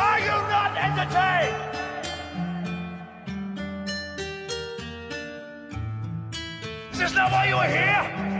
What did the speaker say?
Are you not entertained? Is this not why you are here?